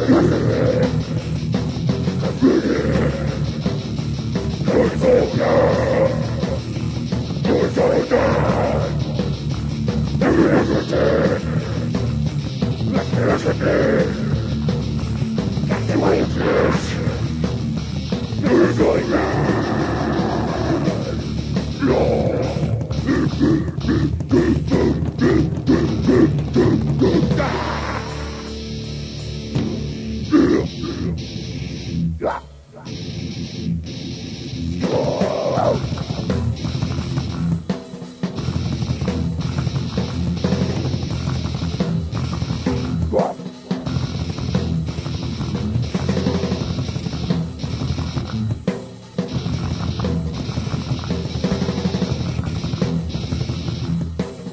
for less than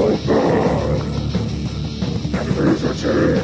so bad. And there's a change.